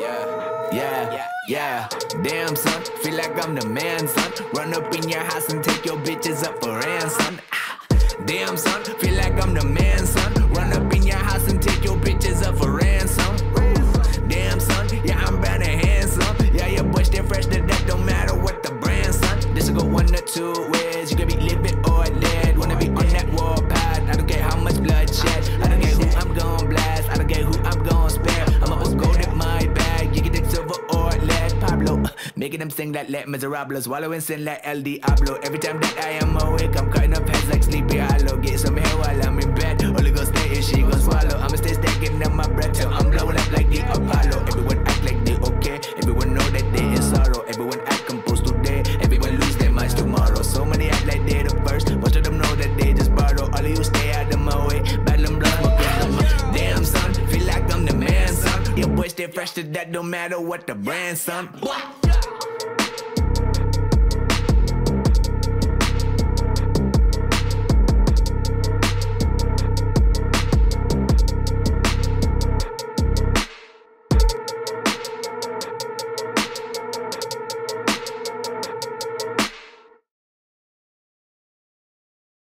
Yeah, yeah, yeah. Damn, son, feel like I'm the man, son. Run up in your house and take your bitches up for ransom. Ah. Damn, son, feel like I'm the man, son. Run up in your house and take your bitches up for ransom. Ooh. Damn, son, yeah, I'm bad and handsome. Yeah, your boy stay fresh to death, don't matter what the brand, son. This will go one or two making them sing like Les Miserables. Swallowing sin like El Diablo. Every time that I am awake, I'm cutting up heads like Sleepy Hollow. Get some hair while I'm in bed. Holy Ghost stay and she gon' swallow. I'ma stay stacking up my breath till I'm blowing up like the Apollo. Everyone act like they okay. Everyone know that they in sorrow. Everyone act composed today. Everyone lose their minds tomorrow. So many act like they the first. Most of them know that they just borrow. All of you stay out of my way. Battling blood, smoking them. Damn, son. Feel like I'm the man, son. Your boy stay fresh to that, no matter what the brand, son. What?